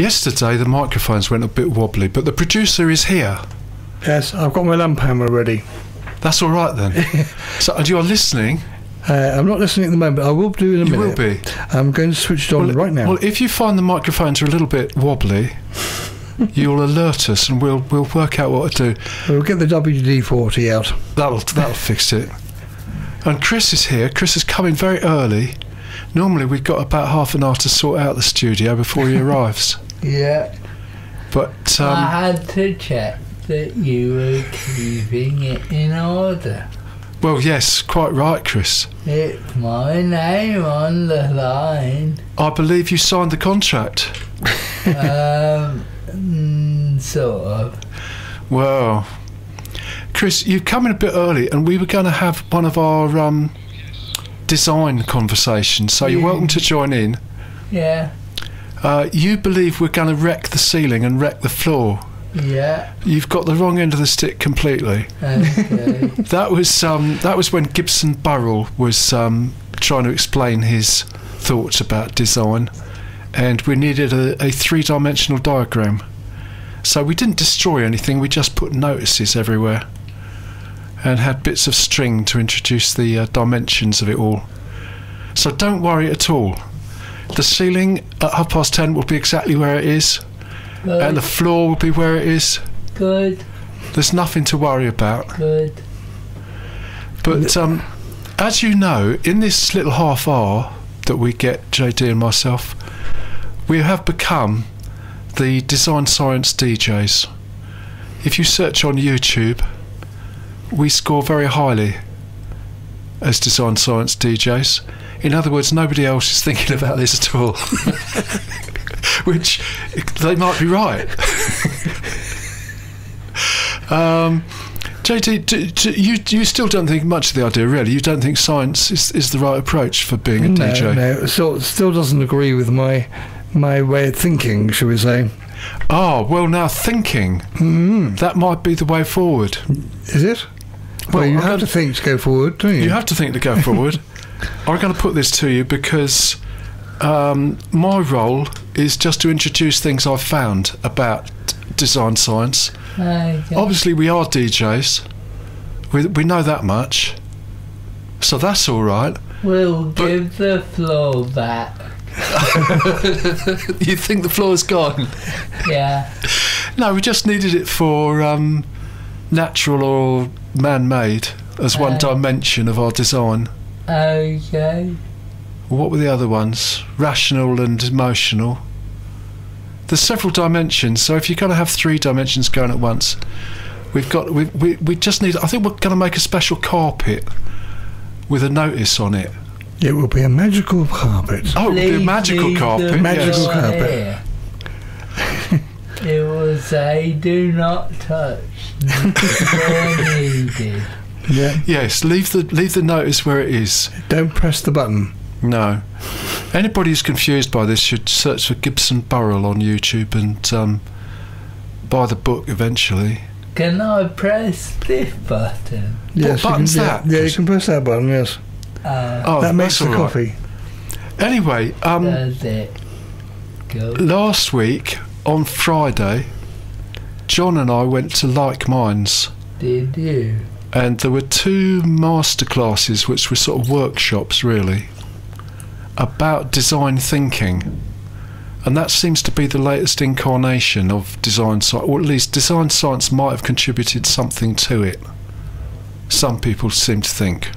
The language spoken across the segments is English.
Yesterday the microphones went a bit wobbly, but the producer is here. Yes, I've got my lamp hammer ready. That's all right then. so, and you're listening. Uh, I'm not listening at the moment. I will do in a You minute. will be. I'm going to switch it on Well, right now. Well, if you find the microphones are a little bit wobbly, you'll alert us, and we'll we'll work out what to do. we'll get the WD-40 out. That'll that'll fix it. And Chris is here. Chris is coming very early. Normally we've got about half an hour to sort out the studio before he arrives. Yeah. But I um, had to check that you were keeping it in order. well, yes, quite right, Chris. It's my name on the line. I believe you signed the contract. Um, mm, sort of. Well, Chris, you've come in a bit early, and we were going to have one of our um, design conversations. So you're welcome to join in. Yeah. Uh, you believe we're going to wreck the ceiling and wreck the floor. Yeah. You've got the wrong end of the stick completely. Okay. That was um, that was when Gibson Burrell was um, trying to explain his thoughts about design, and we needed a, a three-dimensional diagram. So we didn't destroy anything. We just put notices everywhere, and had bits of string to introduce the uh, dimensions of it all. So don't worry at all. The ceiling at half past ten will be exactly where it is, and the floor will be where it is. Good. There's nothing to worry about. Good. But um, as you know, in this little half hour that we get, JD and myself, we have become the design science DJs. If you search on YouTube, we score very highly as design science DJs. In other words, nobody else is thinking about this at all. Which they might be right. um, JT, do, do, you you still don't think much of the idea, really? You don't think science is, is the right approach for being a no, DJ? no, so it still doesn't agree with my my way of thinking, shall we say? Oh, well, now thinking Mm, that might be the way forward. is it? Well, Well, you I'm have gonna- to think to go forward, don't you? You have to think to go forward. I'm going to put this to you because um, my role is just to introduce things I've found about design science. Okay. Obviously, we are DJs. We, we know that much. So that's all right. We'll But- give the floor back. you think the floor's gone? Yeah. No, we just needed it for um, natural or man made as one Uh. dimension of our design. Okay. What were the other ones? Rational and emotional. There's several dimensions, so if you're going to have three dimensions going at once, we've got we we, we just need. I think we're going to make a special carpet with a notice on it. It will be a magical carpet. Oh, the Please magical carpet. the Magical floor carpet. Here. it was a do not touch where needed. Yeah. Yes, leave the leave the notice where it is. Don't press the button. No. Anybody who's confused by this should search for Gibson Burrell on YouTube and um, buy the book eventually. Can I press this button? Yes, you button's can, that? Yeah, yeah, you can press that button. Yes, Uh, Oh, that makes that's the all right. coffee. Anyway, um, does it go? last week on Friday, John and I went to Like Minds, Did you? and there were two master classes, which were sort of workshops, really, about design thinking. And that seems to be the latest incarnation of design science, or at least design science might have contributed something to it. Some people seem to think.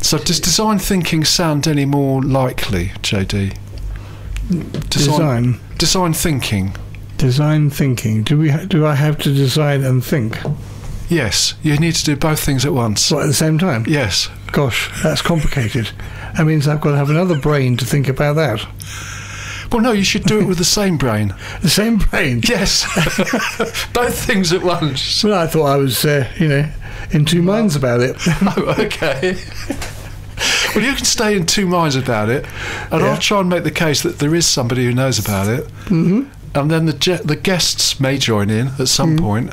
So, does design thinking sound any more likely, JD? Design, Design thinking. design thinking. Do we? Ha- do I have to design and think Yes, you need to do both things at once. at the same time? Yes. Gosh, that's complicated. That means I've got to have another brain to think about that. Well, no, you should do it with the same brain. The same brain. Yes. both things at once. Well, I thought I was, uh, you know, in two minds about it. Oh, okay. Well, you can stay in two minds about it, and Yeah. I'll try and make the case that there is somebody who knows about it, hmm and then the ge- the guests may join in at some Mm. point.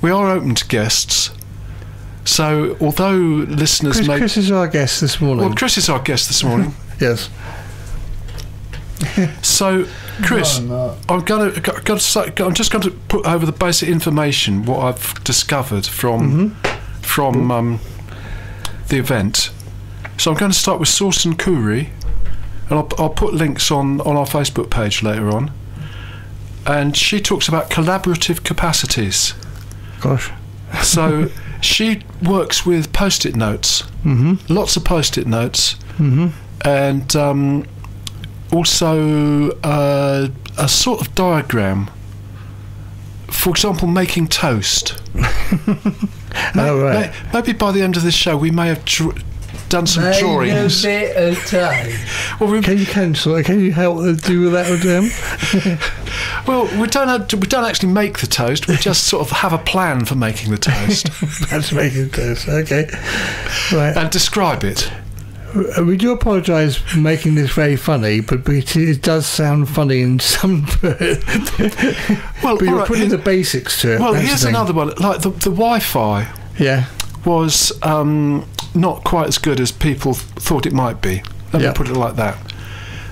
We are open to guests, so although listeners Chris, may Chris is our guest this morning. well, Chris is our guest this morning. yes. So, Chris, Why not? I'm going to, going to say, I'm just going to put over the basic information what I've discovered from from um, the event. So I'm going to start with Sauce and Kuri, and I'll, I'll put links on on our Facebook page later on. And she talks about collaborative capacities. Gosh. So she works with post-it notes, Mm-hmm. lots of post-it notes, Mm-hmm. and um, also uh, a sort of diagram. For example, making toast. Oh, right. Maybe by the end of this show, we may have dr- done some Make drawings. a bit of toast. Well, we, Can you cancel? Can you help uh, do with that, um? well, we don't we don't actually make the toast. We just sort of have a plan for making the toast That's making this. Okay. Right. and describe it. Uh, We do apologise for making this very funny, but it, it does sound funny in some. well, but you're all right, putting the basics to it. well, that's here's another one. Like the, the Wi-Fi Yeah. was um, not quite as good as people th- thought it might be. Let Yeah. me put it like that.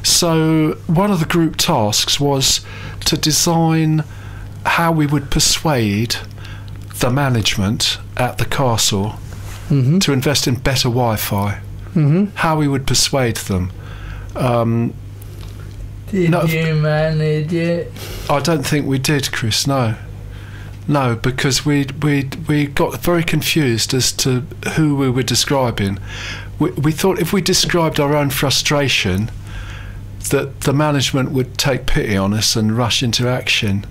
So one of the group tasks was to design how we would persuade the management at the castle Mm-hmm. to invest in better Wi-Fi. Mm-hmm. How we would persuade them. Um, Did No. you manage it? I don't think we did, Chris. No, no, because we we we got very confused as to who we were describing. We, we thought if we described our own frustration, that the management would take pity on us and rush into action.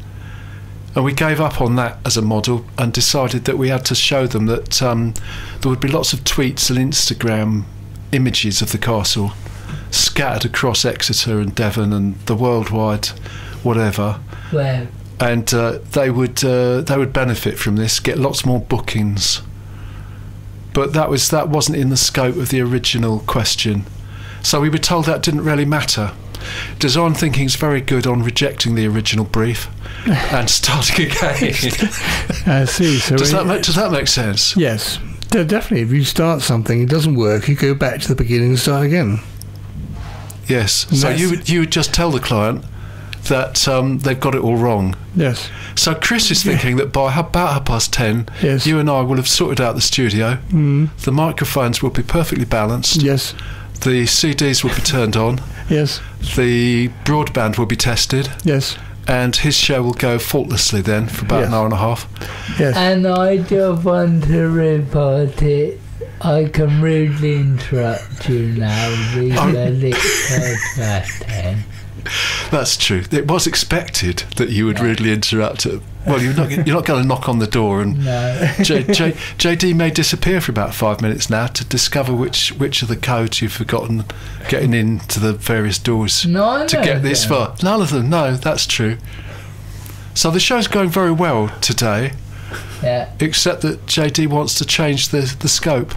And we gave up on that as a model and decided that we had to show them that um, there would be lots of tweets and Instagram images of the castle scattered across Exeter and Devon and the worldwide whatever Well, and uh, they would uh, they would benefit from this, get lots more bookings. But that was that wasn't in the scope of the original question, so we were told that didn't really matter. Design thinking is very good on rejecting the original brief and starting again. I see. So does that make, does that make sense? Yes. Definitely. If you start something, it doesn't work, you go back to the beginning and start again. Yes. So you would you would just tell the client that um, they've got it all wrong. Yes. So Chris is thinking that by about half past ten, Yes. you and I will have sorted out the studio. Mm. The microphones will be perfectly balanced. Yes. The CDs will be turned on. Yes. The broadband will be tested. Yes. And his show will go faultlessly then for about Yes. an hour and a half. Yes. and I just want to report it. I can rudely interrupt you now because it's past past ten. That's true. It was expected that you would rudely interrupt. It. Well, you're not. You're not going to knock on the door and No. J, J, JD may disappear for about five minutes now to discover which which of the codes you've forgotten getting into the various doors None to get this them. far. None of them. No, that's true. So the show's going very well today, Yeah. except that JD wants to change the the scope.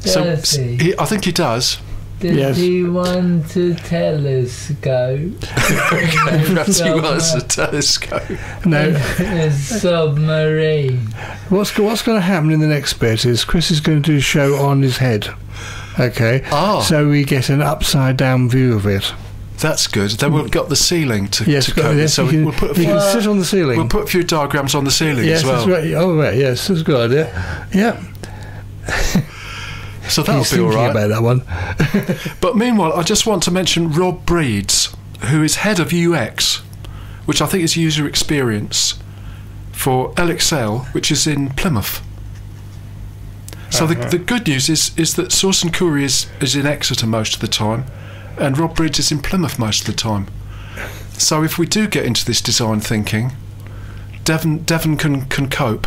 So he? he, I think he does. Does Yes. he want to telescope? Perhaps he wants a telescope. No. a submarine. What's what's going to happen in the next bit is Chris is going to do a show on his head. Okay. Ah. So we get an upside down view of it. That's good. Then we've got the ceiling to, Yes. to got- cope with. yes So you we'll put a you few, can sit on the ceiling. we'll put a few diagrams on the ceiling yes, as well. that's right. Oh, right. Yes, that's a good idea. Yeah. So that'll He's be all right. about that one. But meanwhile, I just want to mention Rob Breeds, who is head of UX, which I think is user experience for LXL, which is in Plymouth. So the, the good news is is that Source and Curry is, is in Exeter most of the time, and Rob Breeds is in Plymouth most of the time. So if we do get into this design thinking, Devon Devon can can cope.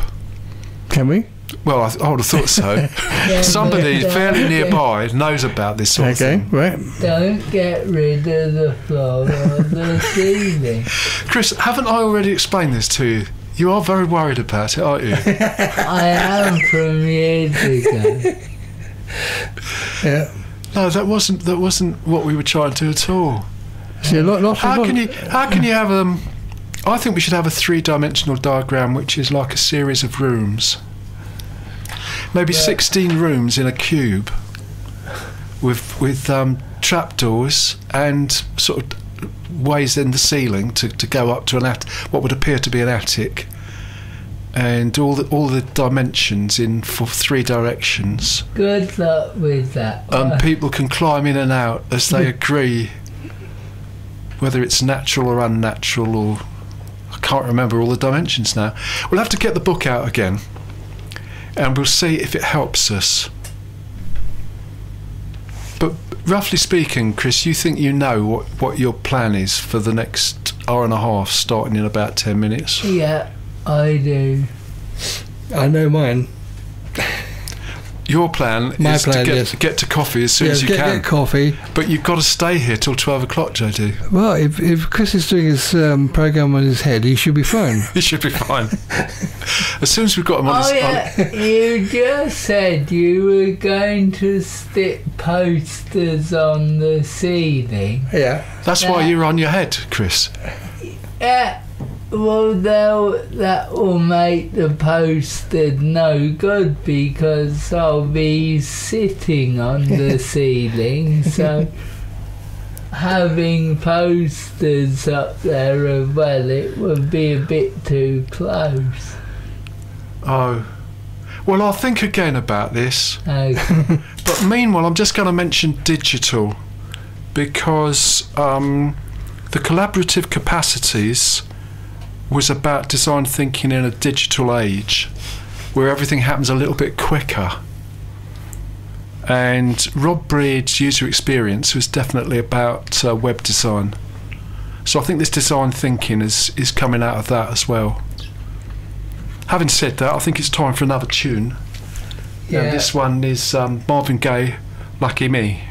Can we? Well, I, I would have thought so. Somebody but, uh, fairly nearby knows about this sort of Okay. thing. Right. Don't get rid of the floor or the ceiling. Chris, haven't I already explained this to you? You are very worried about it, aren't you? I am from years ago. Yeah. no, that wasn't that wasn't what we were trying to do at all. See, lot, lot, How lot- can you how can you have um I think we should have a three dimensional diagram which is like a series of rooms. Maybe Yeah. sixteen rooms in a cube with with um trapdoors and sort of ways in the ceiling to, to go up to an at what would appear to be an attic, and all the all the dimensions in for three directions. Good luck with that. And one. people can climb in and out as they agree whether it's natural or unnatural or I can't remember all the dimensions now. We'll have to get the book out again and we'll see if it helps us. But roughly speaking, Chris, you think you know what, what your plan is for the next hour and a half starting in about 10 minutes? yeah, I do. I know mine. Your plan My is plan, to get, yes. get to coffee as soon Yeah, as you get, can. get coffee. But you've got to stay here till 12 o'clock, JD. Well, if, if Chris is doing his um, program on his head, he should be fine. he should be fine. as soon as we've got him on Oh his on- yeah, you just said you were going to stick posters on the ceiling. Yeah. That's why you're on your head, Chris. Yeah, well, they'll, that will make the poster no good because I'll be sitting on the ceiling. So having posters up there as well, it would be a bit too close. Oh. Well, I'll think again about this. Okay. But meanwhile, I'm just going to mention digital because um, the collaborative capacities was about design thinking in a digital age where everything happens a little bit quicker. And Rob Bridge's user experience was definitely about uh, web design. So I think this design thinking is, is coming out of that as well. Having said that, I think it's time for another tune. Yeah. And this one is um, Marvin Gaye, Lucky Me.